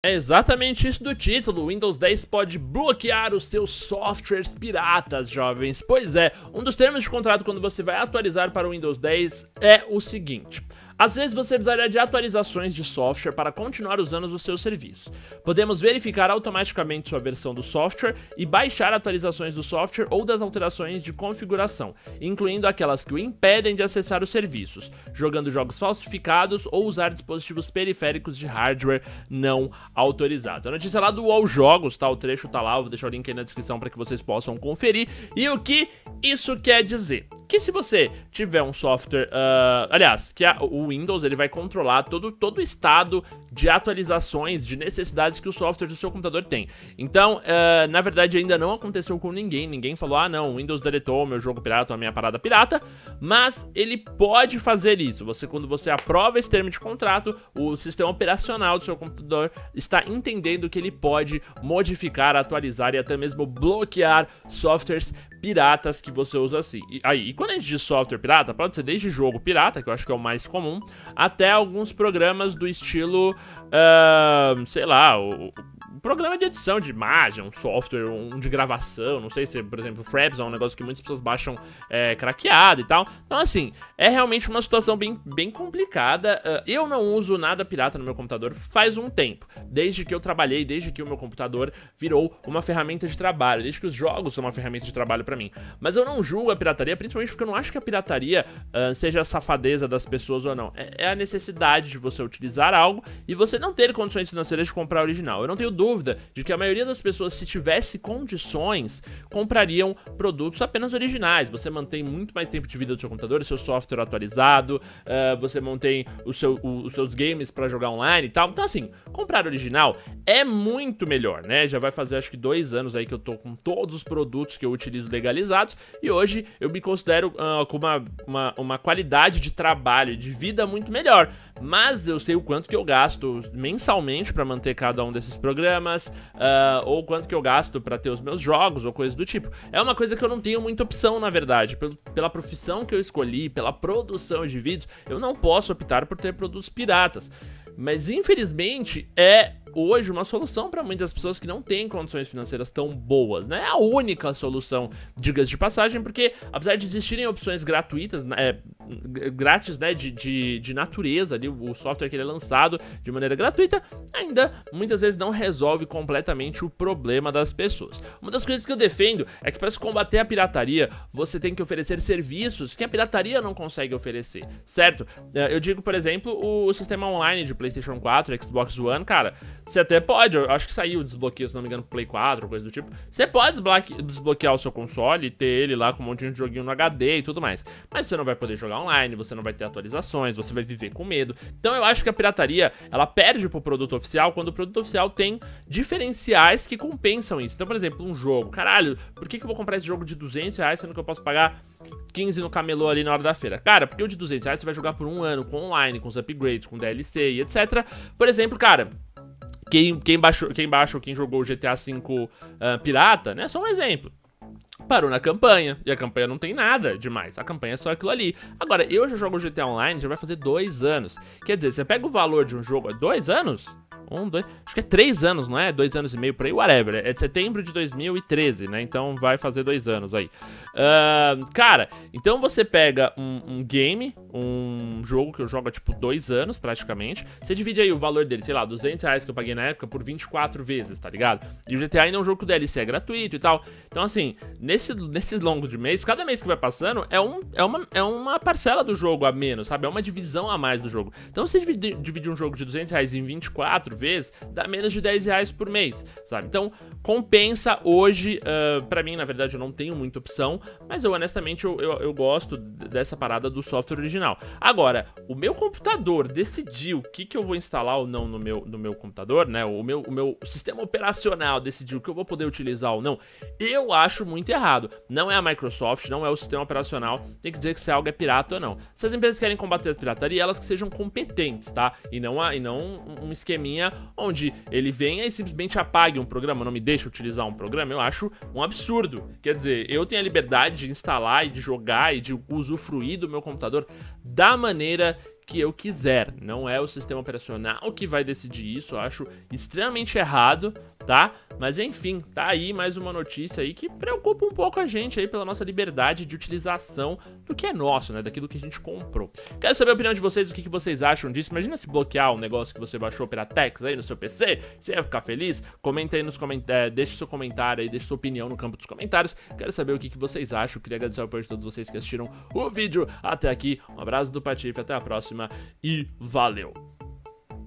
É exatamente isso do título, Windows 10 pode bloquear os seus softwares piratas, jovens. Pois é, um dos termos de contrato quando você vai atualizar para o Windows 10 é o seguinte... Às vezes você precisaria de atualizações de software para continuar usando o seu serviço. Podemos verificar automaticamente sua versão do software e baixar atualizações do software ou das alterações de configuração, incluindo aquelas que o impedem de acessar os serviços, jogando jogos falsificados ou usar dispositivos periféricos de hardware não autorizados. A notícia lá do UOL Jogos, tá? O trecho tá lá, vou deixar o link aí na descrição para que vocês possam conferir. E o que isso quer dizer? Que se você tiver um software, uh, aliás, que a, o Windows ele vai controlar todo, todo o estado de atualizações, de necessidades que o software do seu computador tem. Então, uh, na verdade, ainda não aconteceu com ninguém. Ninguém falou, ah, não, o Windows deletou o meu jogo pirata, a minha parada pirata. Mas ele pode fazer isso. Você, quando você aprova esse termo de contrato, o sistema operacional do seu computador está entendendo que ele pode modificar, atualizar e até mesmo bloquear softwares piratas que você usa assim. E, aí, e quando a gente diz software pirata, pode ser desde jogo pirata, que eu acho que é o mais comum, até alguns programas do estilo, uh, sei lá, o, um programa de edição de imagem, um software, um de gravação, não sei se, por exemplo, Fraps é um negócio que muitas pessoas baixam é, craqueado e tal. Então, assim, é realmente uma situação bem, bem complicada. Uh, eu não uso nada pirata no meu computador faz um tempo, desde que eu trabalhei, desde que o meu computador virou uma ferramenta de trabalho, desde que os jogos são uma ferramenta de trabalho para mim. Mas eu não julgo a pirataria, principalmente porque eu não acho que a pirataria uh, seja a safadeza das pessoas ou não. É, é a necessidade de você utilizar algo e você não ter condições financeiras de comprar original. Eu não tenho dúvida dúvida de que a maioria das pessoas, se tivesse condições, comprariam produtos apenas originais. Você mantém muito mais tempo de vida do seu computador, seu software atualizado, uh, você mantém o seu, o, os seus games para jogar online e tal. Então, assim, comprar original é muito melhor, né? Já vai fazer acho que dois anos aí que eu tô com todos os produtos que eu utilizo legalizados e hoje eu me considero uh, com uma, uma, uma qualidade de trabalho, de vida muito melhor. Mas eu sei o quanto que eu gasto mensalmente para manter cada um desses programas programas, uh, ou quanto que eu gasto para ter os meus jogos, ou coisas do tipo. É uma coisa que eu não tenho muita opção, na verdade. pela profissão que eu escolhi, pela produção de vídeos, eu não posso optar por ter produtos piratas. Mas infelizmente é hoje uma solução para muitas pessoas que não têm condições financeiras tão boas, né? É a única solução, digas de passagem, porque apesar de existirem opções gratuitas, é, grátis, né, de, de, de, natureza ali, o software que ele é lançado de maneira gratuita, ainda muitas vezes não resolve completamente o problema das pessoas. Uma das coisas que eu defendo é que para se combater a pirataria, você tem que oferecer serviços que a pirataria não consegue oferecer, certo? É, eu digo, por exemplo, o sistema online de PlayStation 4, Xbox One, cara, você até pode, eu acho que saiu o desbloqueio, se não me engano, pro Play 4, coisa do tipo. Você pode desbloquear o seu console e ter ele lá com um monte de joguinho no HD e tudo mais. Mas você não vai poder jogar online, você não vai ter atualizações, você vai viver com medo. Então eu acho que a pirataria, ela perde pro produto oficial quando o produto oficial tem diferenciais que compensam isso. Então, por exemplo, um jogo. Caralho, por que, que eu vou comprar esse jogo de 200 reais sendo que eu posso pagar 15 no camelô ali na hora da feira. Cara, porque o de 200 reais você vai jogar por um ano com online, com os upgrades, com DLC e etc. Por exemplo, cara, quem, quem, baixou, quem baixou, quem jogou o GTA V uh, pirata, né? Só um exemplo. Parou na campanha, e a campanha não tem nada demais, a campanha é só aquilo ali. Agora, eu já jogo GTA Online, já vai fazer dois anos. Quer dizer, você pega o valor de um jogo há dois anos, um, dois, acho que é três anos, não é? Dois anos e meio por aí, whatever. É de setembro de 2013, né? Então vai fazer dois anos aí. Uh, cara, então você pega um, um, game, um jogo que eu jogo há tipo dois anos praticamente. Você divide aí o valor dele, sei lá, 200 reais que eu paguei na época por 24 vezes, tá ligado? E o GTA ainda é um jogo que o DLC é gratuito e tal. Então, assim, nesse, nesses longos de mês, cada mês que vai passando é, um, é, uma, é uma parcela do jogo a menos, sabe? É uma divisão a mais do jogo. Então, você dividir, dividir um jogo de 200 reais em 24 vezes, dá menos de 10 reais por mês, sabe? Então, compensa hoje, uh, para mim, na verdade, eu não tenho muita opção, mas eu honestamente eu, eu, eu, gosto dessa parada do software original. Agora, o meu computador decidiu o que, que eu vou instalar ou não no meu, no meu computador, né? O meu, o meu sistema operacional decidiu que eu vou poder utilizar ou não, eu acho muito errado. Não é a Microsoft, não é o sistema operacional, tem que dizer que se algo é pirata ou não. Se as empresas querem combater a pirataria, elas que sejam competentes, tá? E não, a, e não um esqueminha onde ele venha e simplesmente apague um programa, não me deixa utilizar um programa, eu acho um absurdo. Quer dizer, eu tenho a liberdade de instalar e de jogar e de usufruir do meu computador da maneira que eu quiser. Não é o sistema operacional que vai decidir isso, eu acho extremamente errado, tá? Mas enfim, tá aí mais uma notícia aí que preocupa um pouco a gente aí pela nossa liberdade de utilização do que é nosso, né? Daquilo que a gente comprou. Quero saber a opinião de vocês, o que, que vocês acham disso. Imagina se bloquear um negócio que você baixou pela Tex aí no seu PC, você ia ficar feliz? Comenta aí nos comentários, é, deixe seu comentário aí, deixe sua opinião no campo dos comentários. Quero saber o que, que vocês acham. Queria agradecer o apoio de todos vocês que assistiram o vídeo até aqui. Um abraço do Patife, até a próxima e valeu!